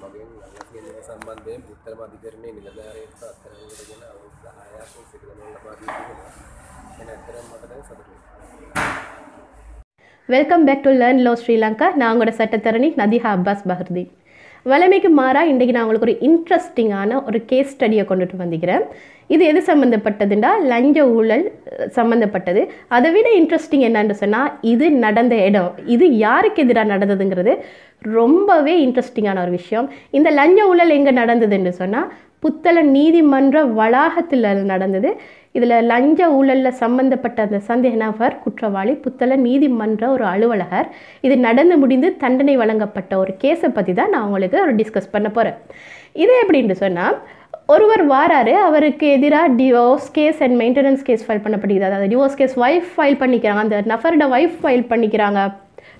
මගෙන් අගතියනක සම්බන්ධයෙන් පුත්තලම අධිකරණය නිලධාරයට අත්තරගෙන අවුරුදු 10ක් සිටින ලබා දී තිබෙනවා. එන ඇත්තරම මට දැන් සතුටුයි. Welcome back to learn law Sri Lanka நான் உங்களோட சட்டத்தரணி நதிஹா அப்பாஸ் பஹர்தீன் வளமைக்கு மாறாக இன்றைக்கு நான் உங்களுக்கு ஒரு இன்ட்ரெஸ்டிங்கான ஒரு கேஸ் ஸ்டடியை கொண்டுட்டு வந்திருக்கிறேன். இது எது சம்மந்தப்பட்டதுண்டா லஞ்ச ஊழல் சம்மந்தப்பட்டது அதை விட இன்ட்ரெஸ்டிங் என்னன்னு சொன்னால் இது நடந்த இடம். இது யாருக்கு எதிராக நடந்ததுங்கிறது ரொம்பவே இன்ட்ரெஸ்டிங்கான ஒரு விஷயம். இந்த லஞ்ச ஊழல் எங்கே நடந்ததுன்னு சொன்னால் புத்தள நீதிமன்ற வளாகத்தில் நடந்தது. இதில் லஞ்ச ஊழலில் சம்பந்தப்பட்ட அந்த சந்தேக நபர் குற்றவாளி புத்தள நீதிமன்ற ஒரு அலுவலகர். இது நடந்து முடிந்து தண்டனை வழங்கப்பட்ட ஒரு கேஸை பற்றி தான் நான் உங்களுக்கு ஒரு டிஸ்கஸ் பண்ண போகிறேன் இது எப்படின்னு சொன்னால் ஒருவர் வாராரு அவருக்கு எதிராக divorce case and maintenance case file பண்ணப்படுகிறது. அதாவது டிவோர்ஸ் கேஸ் ஒய்ஃப் ஃபைல் பண்ணிக்கிறாங்க. அந்த நபரோட ஒய்ஃப் ஃபைல் பண்ணிக்கிறாங்க.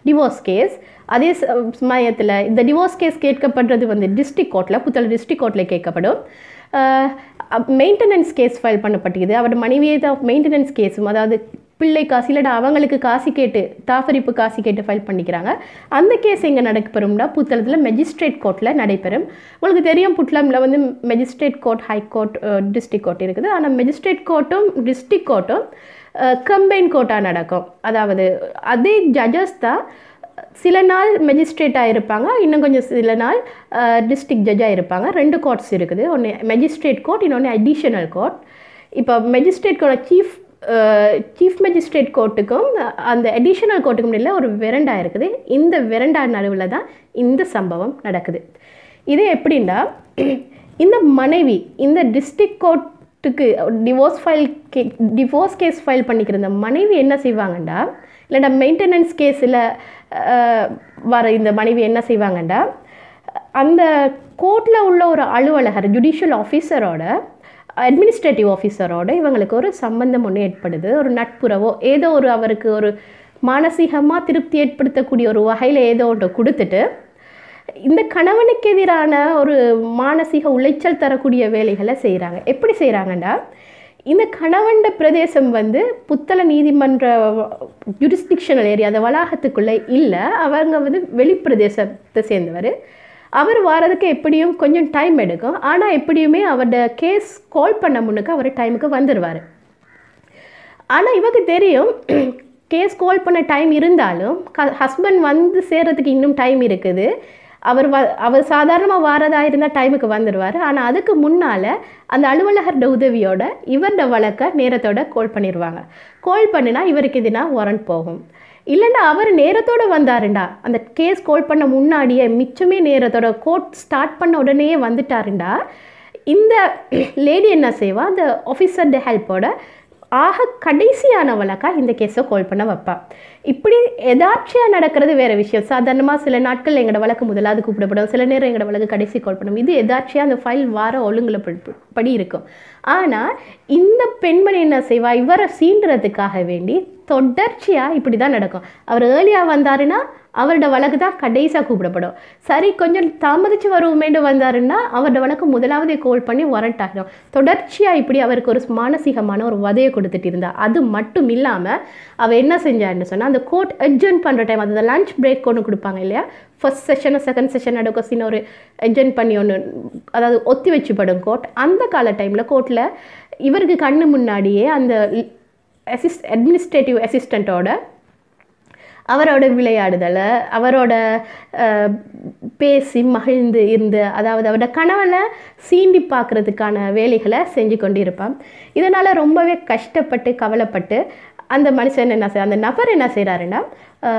டிவோர்ஸ் கேஸ் அதே ச- சமயத்தில் இந்த டிவோர்ஸ் கேஸ் கேட்கப்படுறது வந்து டிஸ்ட்ரிக் கோர்ட்டில் புத்தள டிஸ்ட்ரிக் கோர்ட்டில் கேட்கப்படும். மெயின்டெனன்ஸ் கேஸ் ஃபைல் பண்ணப்பட்டது அவரோட மனைவியை தான் மெயின்டெனன்ஸ் கேஸும் அதாவது பிள்ளை காசு இல்லைடா அவங்களுக்கு காசு கேட்டு தாஃபரிப்பு காசு கேட்டு ஃபைல் பண்ணிக்கிறாங்க. அந்த கேஸ் எங்கே நடைபெறும்னா புத்தளத்தில் மெஜிஸ்ட்ரேட் கோர்ட்டில் நடைபெறும். உங்களுக்கு தெரியும் புட்லமில் வந்து magistrate court high court district court இருக்குது. ஆனால் மெஜிஸ்ட்ரேட் கோர்ட்டும் டிஸ்ட்ரிக் கோர்ட்டும் கம்பைன் கோட்டா நடக்கும். அதாவது அதே ஜட்ஜஸ் தான் சில நாள் மெஜிஸ்ட்ரேட்டாக இருப்பாங்க இன்னும் கொஞ்சம் சில நாள் டிஸ்ட்ரிக்ட் ஜட்ஜாக இருப்பாங்க. ரெண்டு கோர்ட்ஸ் இருக்குது. ஒன்று மெஜிஸ்ட்ரேட் கோர்ட் இன்னொன்று அடிஷனல் கோர்ட் இப்போ magistrate court chief chief magistrate கோர்ட்டுக்கும் அந்த அடிஷனல் கோர்ட்டுக்கும் இடையில் ஒரு வெரண்டா இருக்குது. இந்த வெரண்டா நடுவில் தான் இந்த சம்பவம் நடக்குது. இது எப்படின்னா இந்த மனைவி இந்த டிஸ்ட்ரிக்ட் கோர்ட்டுக்கு டிவோர்ஸ் ஃபைல் கே டிவோர்ஸ் கேஸ் ஃபைல் பண்ணிக்கிற இந்த மனைவி என்ன செய்வாங்கண்டா? இல்லைடா மெயின்டெனன்ஸ் கேஸில் வர இந்த மனைவி என்ன செய்வாங்கண்டா? அந்த கோர்ட்டில் உள்ள ஒரு அலுவலகர் ஜுடிஷியல் ஆஃபீஸரோட அட்மினிஸ்ட்ரேட்டிவ் ஆஃபீஸரோட இவங்களுக்கு ஒரு சம்பந்தம் ஒன்று ஏற்படுது. ஒரு நட்புறவோ ஏதோ ஒரு அவருக்கு ஒரு மானசீகமாக திருப்தி ஏற்படுத்தக்கூடிய ஒரு வகையில் ஏதோ ஒன்று கொடுத்துட்டு இந்த கணவனுக்கு எதிரான ஒரு மானசீக உளைச்சல் தரக்கூடிய வேலைகளை செய்கிறாங்க எப்படி செய்கிறாங்கன்னா இந்த கணவண்ட பிரதேசம் வந்து புத்தள நீதிமன்ற ஜுரிஸ்டிக்ஷனல் ஏரியா அந்த வளாகத்துக்குள்ளே இல்லை. அவங்க வந்து வெளிப்பிரதேசத்தை சேர்ந்தவர். அவர் வாரதுக்கு எப்படியும் கொஞ்சம் டைம் எடுக்கும். ஆனால் எப்படியுமே அவரோட கேஸ் கால் பண்ண முன்னுக்கு அவர் டைமுக்கு வந்துடுவார் ஆனால் இவருக்கு தெரியும் கேஸ் கால் பண்ண டைம் இருந்தாலும் க ஹஸ்பண்ட் வந்து சேர்றதுக்கு இன்னும் டைம் இருக்குது. அவர் வ அவர் சாதாரணமாக வாரதாக இருந்தால் டைமுக்கு வந்துடுவார் ஆனால் அதுக்கு முன்னால் அந்த அலுவலகரோட உதவியோட இவரோட வழக்கை நேரத்தோட கோல் பண்ணிடுவாங்க கோல் பண்ணினா இவருக்கு இதுனா வாரண்ட் போகும். இல்லைன்னா அவர் நேரத்தோட வந்தாருண்டா. அந்த கேஸ் கோல் பண்ண முன்னாடியே மிச்சமே நேரத்தோட கோர்ட் ஸ்டார்ட் பண்ண உடனே வந்துட்டாருண்டா. இந்த லேடி என்ன செய்வா? அந்த ஆஃபீஸர்ட ஹெல்ப்போட ஆக கடைசியான வழக்கா இந்த கேஸை கால் பண்ண வைப்பா. இப்படி எதார்ச்சியாக நடக்கிறது வேறு விஷயம். சாதாரணமாக சில நாட்கள் எங்களோட வழக்கு முதலாவது கூப்பிடப்படும். சில நேரம் எங்களோட வழக்கு கடைசி கால் பண்ணும் இது எதார்ச்சியாக அந்த ஃபைல் வார ஒழுங்குல படி- படி இருக்கும். ஆனால் இந்த பெண்மணி என்ன செய்வா? இவரை சீண்டுறதுக்காக வேண்டி தொடர்ச்சியாக இப்படி தான் நடக்கும். அவர் ஏர்லியாக வந்தாருன்னா அவரோட வழக்கு தான் கடைசியாக கூப்பிடப்படும். சரி கொஞ்சம் தாமதிச்சு வருவோமேண்டு வந்தாருன்னா அவரோட வழக்கு முதலாவதே கோல் பண்ணி வாரண்ட் ஆகிடும். தொடர்ச்சியாக இப்படி அவருக்கு ஒரு மானசீகமான ஒரு வதையை கொடுத்துட்டு இருந்தா அது மட்டும் இல்லாமல் அவர் என்ன செஞ்சாருன்னு சொன்னால் அந்த கோர்ட் அட்ஜர்ன் பண்ணுற டைம் அது லஞ்ச் பிரேக் ஒன்று கொடுப்பாங்க இல்லையா? ஃபர்ஸ்ட் செஷனு செகண்ட் செஷன் நடக்கும் சின்ன ஒரு அட்ஜர்ன் பண்ணி ஒன்று அதாவது ஒத்தி வச்சுப்படும் கோர்ட் அந்த கால டைமில் கோர்ட்டில் இவருக்கு கண்ணு முன்னாடியே அந்த அசிஸ்ட் அட்மினிஸ்ட்ரேட்டிவ் அசிஸ்டண்ட்டோட அவரோட விளையாடுதலை அவரோட பேசி மகிழ்ந்து இருந்து அதாவது அவரோட கனவனை சீண்டி பார்க்குறதுக்கான வேலைகளை செஞ்சு கொண்டு இருப்பான் இதனால் ரொம்பவே கஷ்டப்பட்டு கவலைப்பட்டு அந்த மனுஷன் என்ன செய் அந்த நபர் என்ன செய்கிறாருன்னா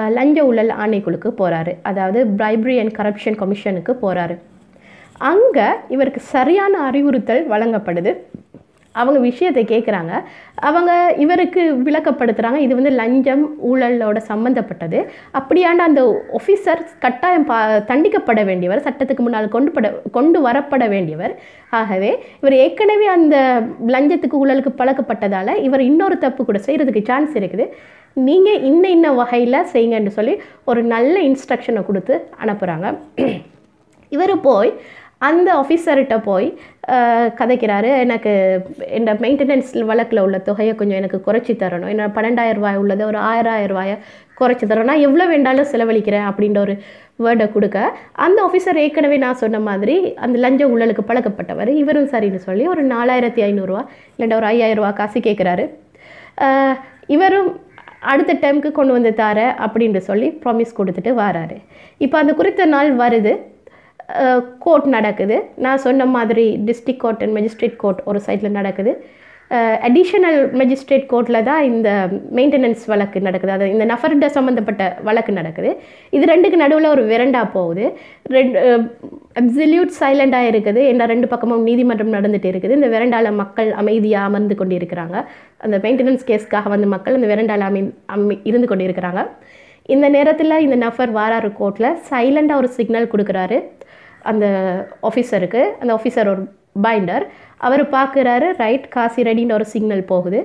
லஞ்ச ஊழல் ஆணைக்குழுக்கு போகிறாரு அதாவது பிரைப்ரி அண்ட் கரப்ஷன் கமிஷனுக்கு போகிறாரு அங்கே இவருக்கு சரியான அறிவுறுத்தல் வழங்கப்படுது. அவங்க விஷயத்தை கேட்குறாங்க அவங்க இவருக்கு விளக்கப்படுத்துகிறாங்க இது வந்து லஞ்சம் ஊழலோட சம்மந்தப்பட்டது அப்படியாண்ட அந்த ஆஃபீஸர் கட்டாயம் பா தண்டிக்கப்பட வேண்டியவர் சட்டத்துக்கு முன்னால் கொண்டு பட கொண்டு வரப்பட வேண்டியவர். ஆகவே இவர் ஏற்கனவே அந்த லஞ்சத்துக்கு ஊழலுக்கு பழக்கப்பட்டதால் இவர் இன்னொரு தப்பு கூட செய்கிறதுக்கு சான்ஸ் இருக்குது. நீங்கள் இன்ன இன்ன வகையில் செய்யுங்கன்னு சொல்லி ஒரு நல்ல இன்ஸ்ட்ரக்ஷனை கொடுத்து அனுப்புகிறாங்க இவர் போய் அந்த ஆஃபீஸர்கிட்ட போய் கதைக்கிறாரு. எனக்கு இந்த மெயின்டெனன்ஸ் வழக்கில் உள்ள தொகையை கொஞ்சம் எனக்கு குறைச்சி தரணும். என்ன பன்னெண்டாயிரம் ரூபாய் உள்ளதை ஒரு ஆயிரம் ரூபாயை குறைச்சி தரணும். நான் எவ்வளோ வேண்டாலும் செலவழிக்கிறேன் அப்படின்ற ஒரு வேர்டை கொடுக்க அந்த ஆஃபீஸர் ஏற்கனவே நான் சொன்ன மாதிரி அந்த லஞ்ச ஊழலுக்கு பழக்கப்பட்டவர். இவரும் சரின்னு சொல்லி ஒரு நாலாயிரத்தி ஐநூறுரூவா இல்லைன்னா ஒரு ஐயாயிரம் ரூபா காசு கேட்குறாரு இவரும் அடுத்த டைமுக்கு கொண்டு வந்து தார அப்படின்ட்டு சொல்லி ப்ராமிஸ் கொடுத்துட்டு வராரு. இப்போ அந்த குறித்த நாள் வருது. கோர்ட் நடக்குது. நான் சொன்ன மாதிரி district court and magistrate court ஒரு சைடில் நடக்குது. அடிஷனல் மெஜிஸ்ட்ரேட் கோர்ட்டில் தான் இந்த மெயின்டெனன்ஸ் வழக்கு நடக்குது. அதாவது இந்த நஃபர்ட சம்மந்தப்பட்ட வழக்கு நடக்குது. இது ரெண்டுக்கு நடுவில் ஒரு விரண்டா போகுது. ரெண்டு அப்சல்யூட் சைலண்டாக இருக்குது. ஏன்னா ரெண்டு பக்கமும் நீதிமன்றம் நடந்துகிட்டு இருக்குது. இந்த விரண்டால மக்கள் அமைதியாக அமர்ந்து கொண்டு இருக்கிறாங்க அந்த மெயின்டெனன்ஸ் கேஸ்க்காக வந்து மக்கள் இந்த விரண்டால அமை அமை இருந்து கொண்டு இருக்கிறாங்க இந்த நேரத்தில் இந்த நஃபர் வாராரு கோர்ட்டில் சைலண்டாக ஒரு சிக்னல் கொடுக்குறாரு. அந்த ஆஃபீஸருக்கு அந்த ஆஃபீஸர் ஒரு பைண்டர் அவர் பார்க்குறாரு ரைட் காசி ரெடின்னு ஒரு சிக்னல் போகுது.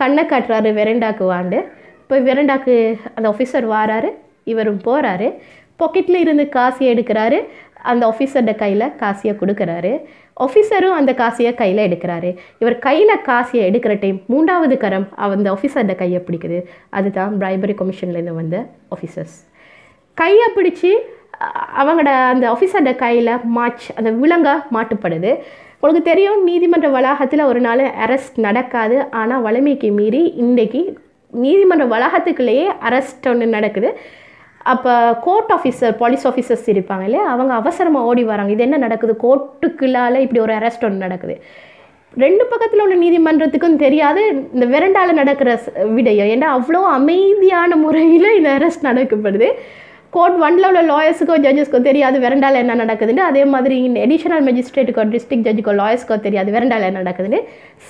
கண்ணை காட்டுறாரு வெரண்டாக்கு வாண்டு. இப்போ வெரண்டாக்கு அந்த ஆஃபீஸர் வாராரு இவரும் போகிறாரு பாக்கெட்டில் இருந்து காசியை எடுக்கிறாரு. அந்த ஆஃபீஸர்ட கையில் காசியை கொடுக்குறாரு. ஆஃபீஸரும் அந்த காசியை கையில் எடுக்கிறாரு. இவர் கையில் காசியை எடுக்கிற டைம் மூன்றாவது கரம் அந்த ஆஃபீஸர்ட கையை பிடிக்குது. அதுதான் பிரைபரி கமிஷன்லேருந்து வந்த ஆஃபீஸர்ஸ் கையை பிடிச்சி அவங்களோட அந்த ஆஃபீஸரோட கையில் மாச் அந்த விலங்காக மாட்டுப்படுது. உங்களுக்கு தெரியும் நீதிமன்ற வளாகத்தில் ஒரு நாள் அரெஸ்ட் நடக்காது. ஆனால் வலிமைக்கு மீறி இன்றைக்கு நீதிமன்ற வளாகத்துக்குள்ளேயே அரெஸ்ட் ஒன்று நடக்குது. அப்போ கோர்ட் ஆஃபீஸர் போலீஸ் ஆஃபீஸர்ஸ் இருப்பாங்க இல்லையா? அவங்க அவசரமாக ஓடி வராங்க. இது என்ன நடக்குது? கோர்ட்டுக்குள்ளால் இப்படி ஒரு அரெஸ்ட் ஒன்று நடக்குது. ரெண்டு பக்கத்தில் உள்ள நீதிமன்றத்துக்கும் தெரியாது இந்த விரண்டால் நடக்கிற விடயம். ஏன்னா அவ்வளோ அமைதியான முறையில் இந்த அரெஸ்ட் நடக்கப்படுது. கோர்ட் ஒன்ல உள்ள லாயர்ஸுக்கோ ஜட்ஜஸ்க்கோ தெரியாது விரண்டால என்ன நடக்குதுன்னு. அதே மாதிரி அடிஷனல் மெஜிஸ்ட்ரேட்டுக்கோ டிஸ்ட்ரிக்ட் ஜட்ஜுக்கோ லாயர்ஸ்க்கோ தெரியாது விரண்டால என்ன நடக்குதுன்னு.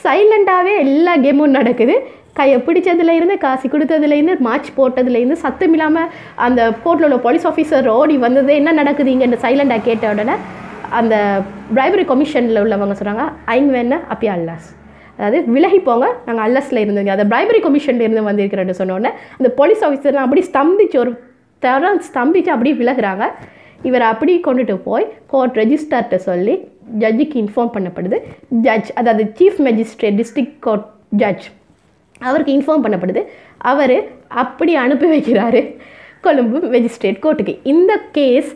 சைலண்டாகவே எல்லா கேமும் நடக்குது. கையை பிடிச்சதுலேருந்து காசு கொடுத்ததுலேருந்து மார்ச் போட்டதுலேருந்து சத்தம் இல்லாமல் அந்த கோர்ட்டில் உள்ள போலீஸ் ஆஃபீஸர் ஓடி வந்தது என்ன நடக்குது இங்கே சைலண்டாக கேட்ட உடனே அந்த பிரைபரி கமிஷனில் உள்ளவங்க சொல்கிறாங்க ஐன் வேணா அப்பியா அல்லாஸ். அதாவது விலகி போங்க நாங்கள் அல்லஸில் இருந்தோங்க அந்த பிரைபரி கமிஷன்லேருந்து வந்திருக்கிறேன்னு சொன்னோடனே அந்த போலீஸ் ஆஃபீஸர் அப்படி ஸ்தம்பிச்சு ஒரு தரம் ஸ்தம்பிச்சு அப்படியே விலகுறாங்க. இவர் அப்படி கொண்டுட்டு போய் கோர்ட் ரெஜிஸ்டர்கிட்ட சொல்லி ஜட்ஜுக்கு இன்ஃபார்ம் பண்ணப்படுது. ஜட்ஜ் அதாவது chief magistrate district court judge அவருக்கு இன்ஃபார்ம் பண்ணப்படுது. அவர் அப்படி அனுப்பி வைக்கிறாரு கொழும்பு மேஜிஸ்ட்ரேட் கோர்ட்டுக்கு இந்த கேஸ்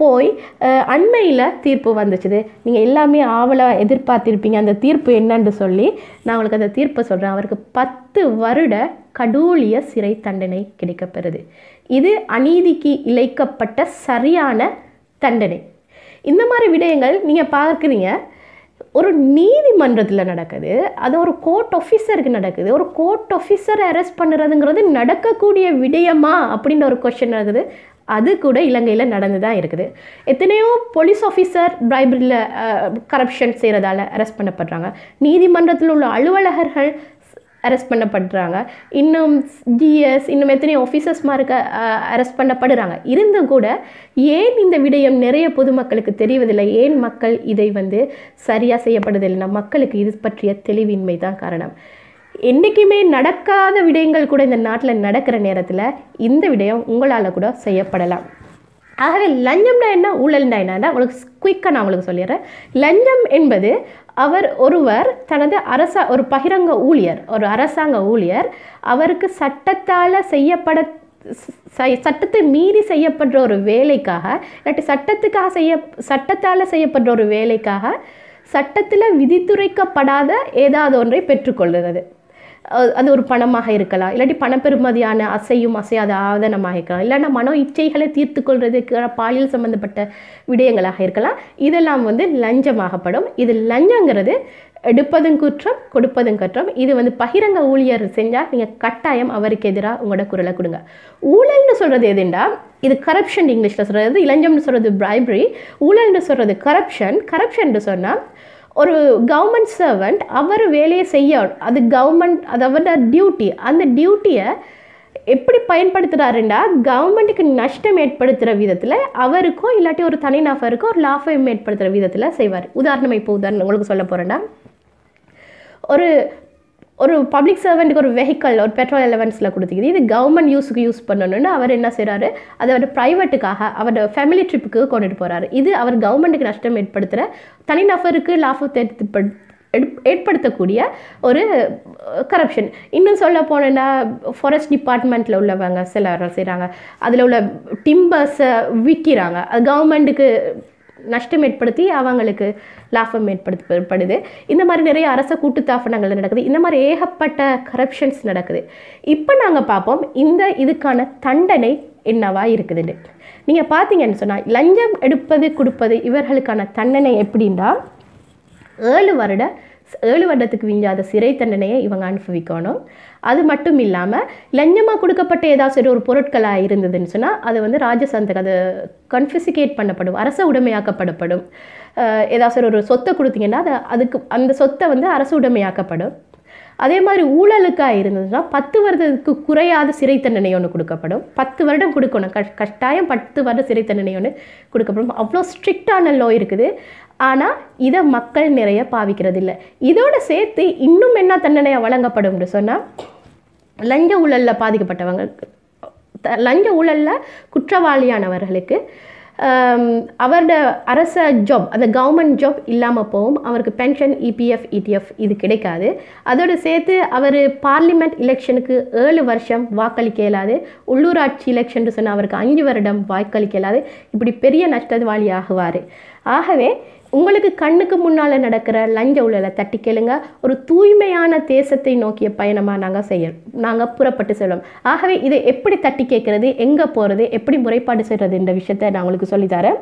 போய் அண்மையில் தீர்ப்பு வந்துச்சுது. நீங்கள் எல்லாமே ஆவலாக எதிர்பார்த்திருப்பீங்க. அந்த தீர்ப்பு என்னன்னு சொல்லி நான் உங்களுக்கு அந்த தீர்ப்பை சொல்கிறேன் அவருக்கு பத்து வருட கடூழிய சிறை தண்டனை கிடைக்கப்பெறுது. இது அநீதிக்கு இழைக்கப்பட்ட சரியான தண்டனை. இந்த மாதிரி விடயங்கள் நீங்கள் பார்க்குறீங்க. ஒரு நீதிமன்றத்தில் நடக்குது. அது ஒரு கோர்ட் ஆஃபீஸருக்கு நடக்குது. ஒரு கோர்ட் ஆஃபீஸரை அரெஸ்ட் பண்ணுறதுங்கிறது நடக்கக்கூடிய விடயமா அப்படின்ற ஒரு கொஷின் இருக்குது அது கூட இலங்கையில் நடந்து தான் இருக்குது. எத்தனையோ போலீஸ் ஆஃபீஸர் பிரைபரியில் கரப்ஷன் செய்கிறதால அரெஸ்ட் பண்ணப்படுறாங்க. நீதிமன்றத்தில் உள்ள அலுவலகர்கள் அரெஸ்ட் பண்ணப்படுறாங்க. இன்னும் ஜிஎஸ் இன்னும் எத்தனையோ ஆஃபீஸர்ஸ்மாருக்கு அரெஸ்ட் பண்ணப்படுறாங்க. இருந்தும் கூட ஏன் இந்த விடயம் நிறைய பொதுமக்களுக்கு தெரிவதில்லை? ஏன் மக்கள் இதை வந்து சரியாக செய்யப்படுவதில்லைன்னா மக்களுக்கு இது பற்றிய தெளிவின்மை தான் காரணம். என்றைக்குமே நடக்காத விடயங்கள் கூட இந்த நாட்டில் நடக்கிற நேரத்தில் இந்த விடயம் உங்களால் கூட செய்யப்படலாம். ஆகவே லஞ்சம்னா என்ன? ஊழல்னா என்னன்னா உங்களுக்கு குயிக்காக நான் உங்களுக்கு சொல்லிடுறேன். லஞ்சம் என்பது அவர் ஒருவர் தனது அரச ஒரு பகிரங்க ஊழியர் ஒரு அரசாங்க ஊழியர் அவருக்கு சட்டத்தால் செய்யப்பட சட்டத்தை மீறி செய்யப்படுற ஒரு வேலைக்காக இல்லாட்டி சட்டத்துக்காக செய்ய சட்டத்தால் செய்யப்படுற ஒரு வேலைக்காக சட்டத்தில் விதித்துரைக்கப்படாத ஏதாவது ஒன்றை பெற்றுக்கொள்கிறது. அது ஒரு பணமாக இருக்கலாம். இல்லாட்டி பணப்பெறுமதியான அசையும் அசையாத ஆதனமாக இருக்கலாம். இல்லைன்னா மனோ இச்சைகளை தீர்த்து கொள்றதுக்கு பாலியல் சம்பந்தப்பட்ட விடயங்களாக இருக்கலாம். இதெல்லாம் வந்து லஞ்சமாகப்படும். இது லஞ்சங்கிறது எடுப்பதும் குற்றம் கொடுப்பதும் குற்றம். இது வந்து பகிரங்க ஊழியர் செஞ்சால் நீங்கள் கட்டாயம் அவருக்கு எதிராக உங்களோட குரலை கொடுங்க. ஊழல்னு சொல்கிறது எதுண்டா? இது கரப்ஷன் இங்கிலீஷில் சொல்கிறது இளஞ்சம்னு சொல்கிறது பிரைபரி ஊழல்னு சொல்கிறது கரப்ஷன் கரப்ஷன் சொன்னால் ஒரு கவர்மெண்ட் சர்வெண்ட் அவர் வேலையை செய்ய அது கவர்மெண்ட் அது அவரோட டியூட்டி அந்த டியூட்டியை எப்படி பயன்படுத்துகிறாருண்டா கவர்மெண்ட்டுக்கு நஷ்டம் ஏற்படுத்துகிற விதத்தில் அவருக்கோ இல்லாட்டி ஒரு தனி ஒரு லாபம் ஏற்படுத்துகிற விதத்தில் செய்வார். உதாரணம் இப்போ உதாரணம் உங்களுக்கு சொல்ல போகிறேன்னா ஒரு ஒரு பப்ளிக் சர்வெண்ட்டுக்கு ஒரு வெஹிக்கல் ஒரு பெட்ரோல் எலவன்ஸில் கொடுத்துக்குது இது கவர்மெண்ட் யூஸுக்கு யூஸ் பண்ணணும்னு அவர் என்ன செய்கிறாரு அதை அவர் ப்ரைவேட்டுக்காக அவரோட ஃபேமிலி ட்ரிப்புக்கு கொண்டுட்டு போகிறாரு இது அவர் கவர்மெண்ட்டுக்கு நஷ்டம் ஏற்படுத்துகிற தனிநபருக்கு லாபத்தை ஏற்படு- ஏற்படுத்தக்கூடிய ஒரு கரப்ஷன் இன்னும் சொல்ல போனேன்னா ஃபாரஸ்ட் டிபார்ட்மெண்ட்டில் உள்ளவங்க சிலர் செய்கிறாங்க அதில் உள்ள டிம்பர்ஸை விற்கிறாங்க அது கவர்மெண்ட்டுக்கு நஷ்டம் ஏற்படுத்தி அவங்களுக்கு லாபம் ஏற்படுத்தப்படுது. இந்த மாதிரி நிறைய அரச கூட்டுத்தாபனங்கள் நடக்குது. இந்த மாதிரி ஏகப்பட்ட கரப்ஷன்ஸ் நடக்குது. இப்போ நாங்கள் பார்ப்போம் இந்த இதுக்கான தண்டனை என்னவா இருக்குதுன்னு. நீங்கள் பார்த்தீங்கன்னு சொன்னால் லஞ்சம் எடுப்பது கொடுப்பது இவர்களுக்கான தண்டனை எப்படின்னா ஏழு வருட ஏழு வருடத்துக்கு விஞ்சாத சிறை தண்டனையை இவங்க அனுபவிக்கணும். அது மட்டும் இல்லாமல் லஞ்சமாக கொடுக்கப்பட்ட ஏதாச்சும் ஒரு பொருட்களாக இருந்ததுன்னு சொன்னால் அது வந்து ராஜசந்தகம் அது கன்ஃபிசிகேட் பண்ணப்படும் அரச உடைமையாக்கப்படப்படும். ஏதாச்சும் ஒரு சொத்தை கொடுத்தீங்கன்னா அது அதுக்கு அந்த சொத்தை வந்து அரசு உடைமையாக்கப்படும். அதே மாதிரி ஊழலுக்காக இருந்ததுன்னா பத்து வருடத்துக்கு குறையாத சிறை தண்டனை ஒன்று கொடுக்கப்படும். பத்து வருடம் கொடுக்கணும். கஷ் கட்டாயம் பத்து வருட சிறை தண்டனை ஒன்று கொடுக்கப்படும். அவ்வளோ ஸ்ட்ரிக்டான லோ இருக்குது. ஆனால் இதை மக்கள் நிறைய பாவிக்கிறது இல்லை இதோட சேர்த்து இன்னும் என்ன தண்டனையாக வழங்கப்படும்னு சொன்னால் லஞ்ச ஊழலில் பாதிக்கப்பட்டவங்க லஞ்ச ஊழலில் குற்றவாளியானவர்களுக்கு அவரோட அரச ஜாப் அந்த கவர்மெண்ட் ஜாப் இல்லாமல் போகும் அவருக்கு பென்ஷன் இபிஎஃப் இடிஎஃப் இது கிடைக்காது. அதோடு சேர்த்து அவர் பார்லிமெண்ட் எலெக்ஷனுக்கு ஏழு வருஷம் வாக்களிக்க இயலாது. உள்ளூராட்சி எலெக்ஷன் சொன்னால் அவருக்கு அஞ்சு வருடம் வாக்களிக்க இயலாது. இப்படி பெரிய நஷ்டவாளி ஆகுவார் ஆகவே உங்களுக்கு கண்ணுக்கு முன்னால் நடக்கிற லஞ்ச ஊழலை தட்டி கேளுங்க. ஒரு தூய்மையான தேசத்தை நோக்கிய பயணமாக நாங்கள் செய்ய நாங்கள் புறப்பட்டு செல்வோம் ஆகவே இதை எப்படி தட்டி கேட்குறது எங்கே போகிறது எப்படி முறைப்பாடு செய்கிறது என்ற விஷயத்தை நான் உங்களுக்கு சொல்லித்தரேன்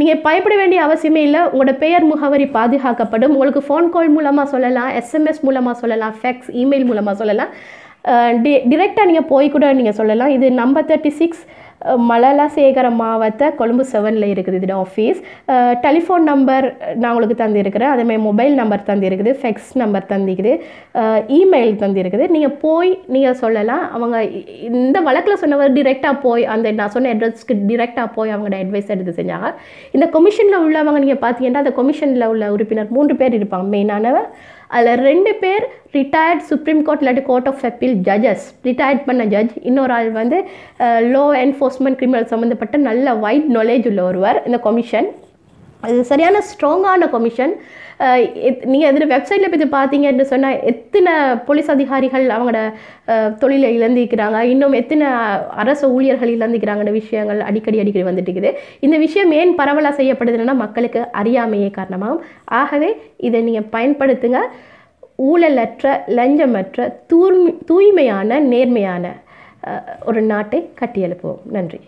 நீங்கள் பயப்பட வேண்டிய அவசியமே இல்லை. உங்களோட பெயர் முகவரி பாதுகாக்கப்படும். உங்களுக்கு ஃபோன் கால் மூலமாக சொல்லலாம் எஸ்எம்எஸ் மூலமாக சொல்லலாம் ஃபேக்ஸ் இமெயில் மூலமாக சொல்லலாம். டி டிரெக்டாக நீங்கள் போய் கூட நீங்கள் சொல்லலாம். இது நம்பர் தேர்ட்டி சிக்ஸ் மலலாசேகர மாவட்ட கொழும்பு செவனில் இருக்குது இதோட ஆஃபீஸ் டெலிஃபோன் நம்பர் நான் உங்களுக்கு தந்திருக்கிறேன். அதேமாதிரி மொபைல் நம்பர் தந்திருக்குது. ஃபெக்ஸ் நம்பர் தந்திருக்குது. இமெயில் தந்திருக்குது. நீங்கள் போய் நீங்கள் சொல்லலாம். அவங்க இந்த வழக்கில் சொன்னவர் டிரெக்டாக போய் அந்த நான் சொன்ன அட்ரஸ்க்கு டிரெக்டாக போய் அவங்களோட அட்வைஸ் எடுத்து செஞ்சாங்க. இந்த கொமிஷனில் உள்ளவங்க நீங்கள் பார்த்தீங்கன்னா அந்த கொமிஷனில் உள்ள உறுப்பினர் மூன்று பேர் இருப்பாங்க. மெயினானவர் அதில் ரெண்டு பேர் ரிட்டையர்ட் சுப்ரீம் கோர்ட் இல்லாட்டி court of appeal judges retired பண்ண ஜட்ஜ் இன்னொரு ஆள் வந்து லோ என்ஃபோர்ஸ்மெண்ட் கிரிமினல் சம்மந்தப்பட்ட நல்ல வைட் நாலேஜ் உள்ள ஒருவர் இந்த கொமிஷன் அது சரியான ஸ்ட்ராங்கான கொமிஷன் நீங்கள் இதில் வெப்சைட்டில் போய் பார்த்தீங்கன்னு சொன்னால் எத்தனை போலீஸ் அதிகாரிகள் அவங்களோட தொழிலை இழந்திருக்கிறாங்க இன்னும் எத்தனை அரசு ஊழியர்கள் இழந்துக்கிறாங்கன்ற விஷயங்கள் அடிக்கடி அடிக்கடி வந்துட்டு இருக்குது இந்த விஷயம் ஏன் பரவலாக செய்யப்படுதுன்னா மக்களுக்கு அறியாமையே காரணமாகும். ஆகவே இதை நீங்கள் பயன்படுத்துங்க. ஊழலற்ற லஞ்சமற்ற தூய்மை தூய்மையான நேர்மையான ஒரு நாட்டை கட்டியெழுப்புவோம். நன்றி.